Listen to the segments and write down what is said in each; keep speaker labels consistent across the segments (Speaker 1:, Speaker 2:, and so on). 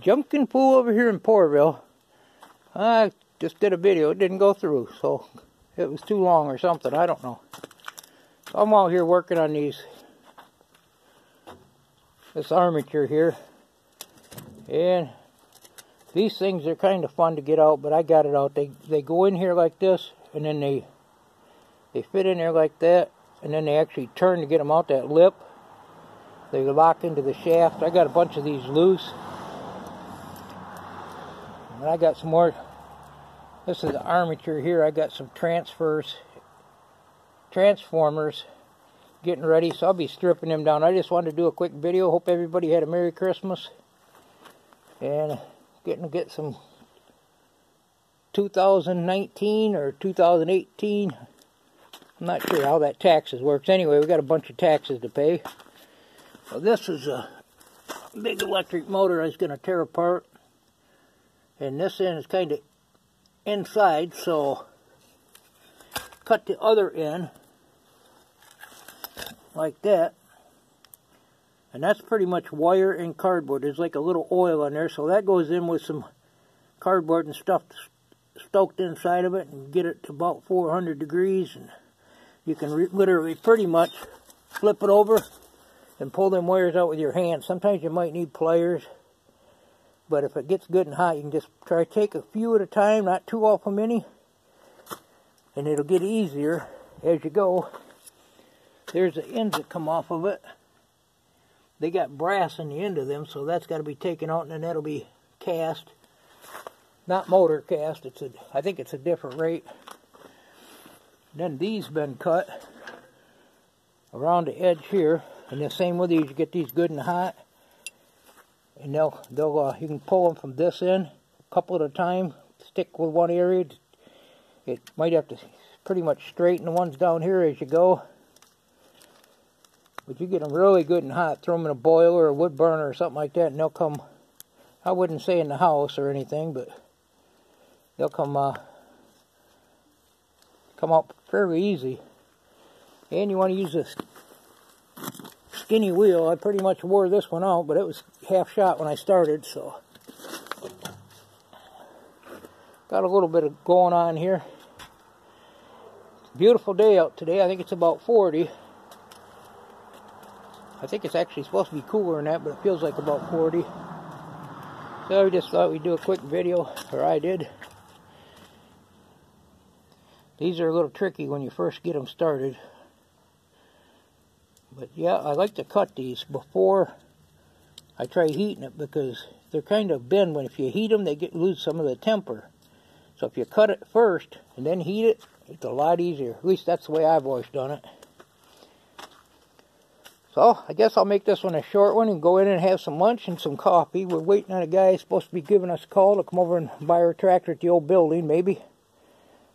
Speaker 1: Junking fool over here in Porterville. I just did a video. It didn't go through, so it was too long or something. I don't know. So I'm out here working on these. This armature here. And these things are kind of fun to get out, but I got it out. They they go in here like this, and then they they fit in there like that, and then they actually turn to get them out that lip. They lock into the shaft. I got a bunch of these loose. I got some more. This is the armature here. I got some transfers, transformers getting ready. So I'll be stripping them down. I just wanted to do a quick video. Hope everybody had a Merry Christmas. And getting to get some 2019 or 2018. I'm not sure how that taxes works. Anyway, we got a bunch of taxes to pay. So this is a big electric motor I was going to tear apart and this end is kind of inside so cut the other end like that. And that's pretty much wire and cardboard. There's like a little oil on there so that goes in with some cardboard and stuff stoked inside of it and get it to about 400 degrees. And you can literally pretty much flip it over and pull them wires out with your hands. Sometimes you might need pliers but if it gets good and hot, you can just try to take a few at a time, not too awful many. And it'll get easier as you go. There's the ends that come off of it. They got brass in the end of them, so that's got to be taken out, and then that'll be cast. Not motor cast. It's a. I think it's a different rate. Then these been cut around the edge here, and the same with these. You get these good and hot and they'll they'll uh, you can pull them from this end a couple at a time stick with one area it might have to pretty much straighten the ones down here as you go but you get them really good and hot throw them in a boiler or a wood burner or something like that and they'll come I wouldn't say in the house or anything but they'll come uh, come out fairly easy and you want to use this skinny wheel. I pretty much wore this one out, but it was half shot when I started, so. Got a little bit of going on here. Beautiful day out today. I think it's about 40. I think it's actually supposed to be cooler than that, but it feels like about 40. So I just thought we'd do a quick video, or I did. These are a little tricky when you first get them started. But yeah, I like to cut these before I try heating it because they're kind of bend when if you heat them they get lose some of the temper. So if you cut it first and then heat it, it's a lot easier. At least that's the way I've always done it. So I guess I'll make this one a short one and go in and have some lunch and some coffee. We're waiting on a guy supposed to be giving us a call to come over and buy our tractor at the old building, maybe.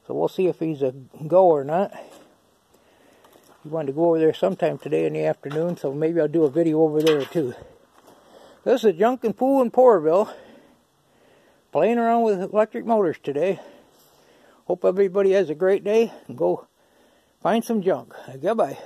Speaker 1: So we'll see if he's a go or not. He wanted to go over there sometime today in the afternoon, so maybe I'll do a video over there too. This is Junkin Fool in Porterville. Playing around with electric motors today. Hope everybody has a great day and go find some junk. Goodbye.